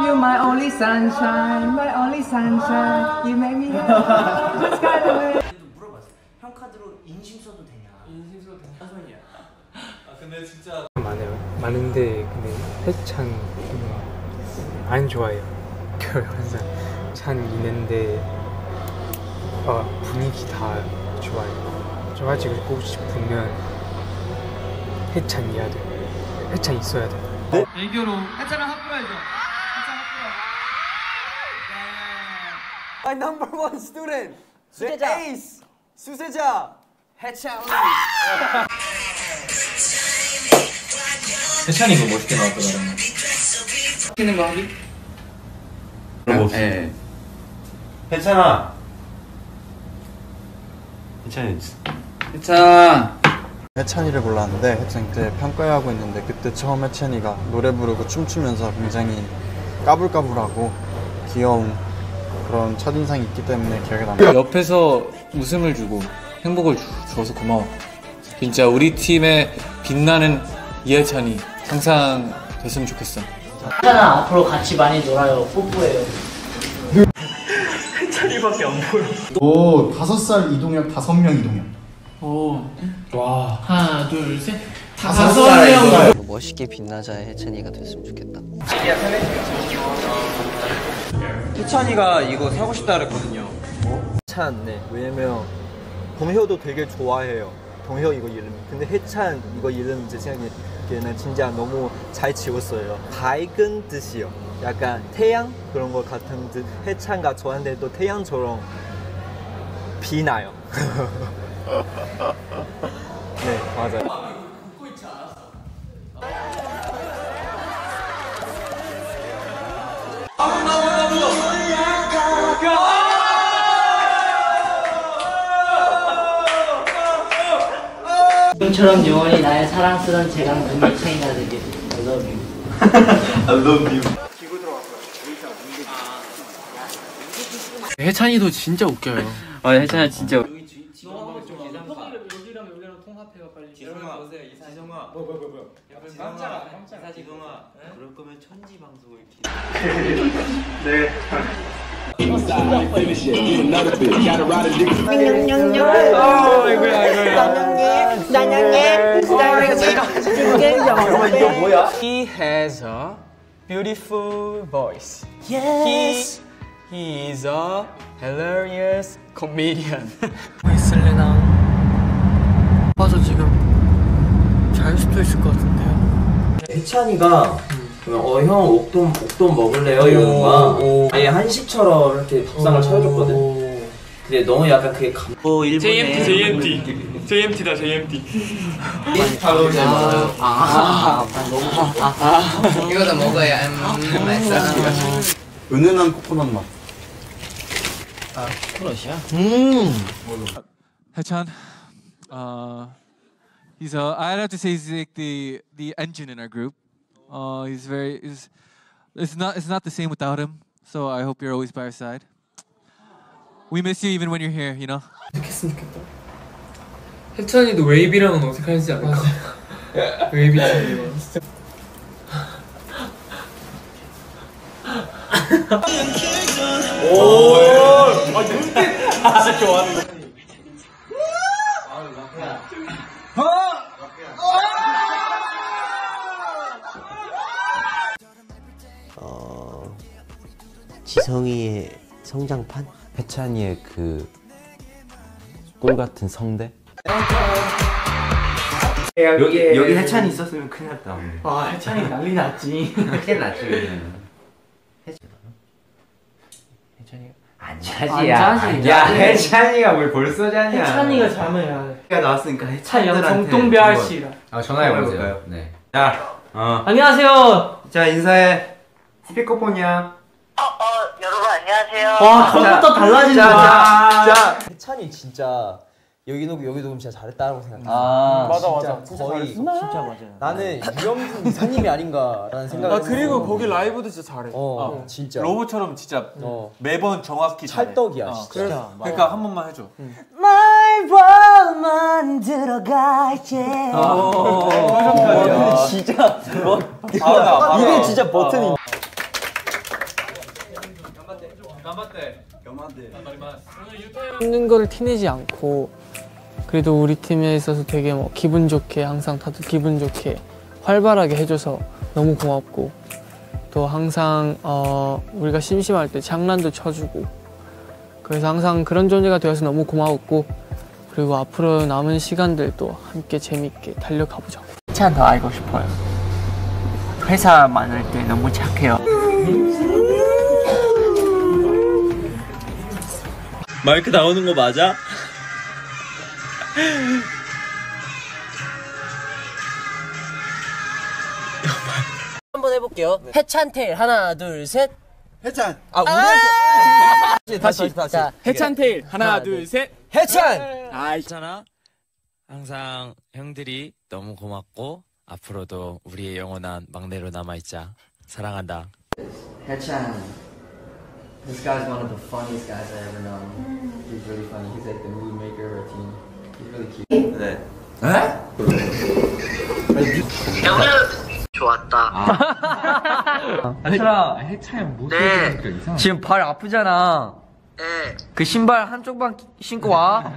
You my only sunshine, my only sunshine. You make me happy. Just got away. 그래도 물어봤어. 형 카드로 인심 써도 되냐? 인심 써도 되냐? 하선이야. 많아요. 많은데 근데 해찬 음, 안 좋아해요. 그 항상 찬 있는데 어, 분위기 다 좋아요. 좋아지고 싶으면 해찬 이어야 돼. 해찬 있어야 돼. 해찬아 합격하죠. My number one student, the ace, 수세자, 해찬. 해찬이 이거 멋있게 나왔더라. 뛰는 거 하기? 네. 해찬아. 해찬이 해찬. 해찬이를 골랐는데 해찬 그때 평가회 하고 있는데 그때 처음 해찬이가 노래 부르고 춤추면서 굉장히 까불까불하고 귀여운 그런 첫인상이 있기 때문에 기억에 남아요. 옆에서 웃음을 주고 행복을 주, 줘서 고마워. 진짜 우리 팀의 빛나는 이해찬이 항상 됐으면 좋겠어. 하나 앞으로 같이 많이 놀아요. 뽀뽀해요. 오 다섯 살 이동혁 다섯 명 이동혁 하나, 둘, 셋. 다섯 명 멋있게 빛나자의 해찬이가 됐으면 좋겠다. 해찬이가 이거 사고 싶다 그랬거든요. 해찬, 네. 왜냐면 동효도 되게 좋아해요. 동효 이거 이름. 근데 해찬 이거 이름 제 생각에는 진짜 너무 잘 지웠어요. 밝은 뜻이요. 약간 태양 그런 것 같은 뜻. 해찬과 저한테 또 태양처럼 비나요. 네, 맞아요. 형처럼 영원히 나의 사랑스러운 재간둥이 체인가 되길. I love you. I love you. 해찬이도 진짜 웃겨요. 아 해찬이 진짜. 여기랑 여기랑 통합해가 빨리. 지성아 보세요. 지성아. 뭐뭐뭐 뭐. 깜짝아 깜짝아. 지성아. 그럴 거면 천지 방송을 키. He has a beautiful voice. Yes. He, he is a hilarious comedian. 봐서 지금 잘 수도 있을 것 같은데요. 해찬이가 어형 옥돔 옥돔 먹을래요 이러는 거야. 아예 한식처럼 이렇게 밥상을 차려줬거든. 근데 너무 약간 그게 감. 어 일본에. JMT. JMT다 JMT. 이거도 먹어야 음, 맛있어. 은은한 코코넛 맛. 해찬. Uh, he's a. I'd have to say he's like the the engine in our group. Uh, he's very. Is it's not it's not the same without him. So I hope you're always by our side. We miss you even when you're here. You know. 해찬이도 웨이비랑은 어색하지 않을까? 웨이비 팀이랑. 어, 지성이의 성장판? 해찬이의 그 꿀 같은 성대? 여기 여기 해찬이 있었으면 큰일 났다. 아, 해찬이 난리 났지. 큰일 났지. 해찬. 안 자지. 안 자지. 야 해찬이가 뭘 벌써 자냐. 해찬이가 잠을 야. 가 나왔으니까 정동배 한번- 씨라. 아 전화해 보세요. 네. 자, 어. 안녕하세요. 자 인사해. 스피커폰이야. 와, 처음부터 달라진다. 자, 해찬이 진짜 여기 녹 여기 녹음 진짜 잘했다고 생각해. 아, 맞아 맞아. 거의 진짜 맞아요. 나는 유영준 이사님이 아닌가라는 생각이. 아 그리고 거기 라이브도 진짜 잘해. 어, 진짜. 로봇처럼 진짜 어. 매번 정확히. 찰떡이야, 어, 진짜. 그래서- 그러니까 한 번만 해줘. 와, 근데 진짜 뭐 아, 나, 아, 이게 나. 진짜 버튼이. 힘든 거를 티내지 않고 그래도 우리 팀에 있어서 되게 뭐 기분 좋게 항상 다들 기분 좋게 활발하게 해줘서 너무 고맙고 또 항상 어 우리가 심심할 때 장난도 쳐주고 그래서 항상 그런 존재가 되어서 너무 고마웠고 그리고 앞으로 남은 시간들도 함께 재밌게 달려가 보자고. 참더 알고 싶어요. 회사 많을 때 너무 착해요. 마이크 나오는 거 맞아? 한번 해볼게요. 해찬테일 하나 둘 셋. 해찬. 아 우리한테 다시 다시. 자 해찬테일 하나, 둘, 셋. 해찬. 있잖아. 항상 형들이 너무 고맙고 앞으로도 우리의 영원한 막내로 남아있자. 사랑한다. 해찬. This guy's one of the funniest guys I ever known. He's really funny. He's like the mood maker of our team. He's really cute. 네. 해찬아, 해찬이 못 네. 지금 발 아프잖아. 네. 그 신발 한쪽만 신고 와.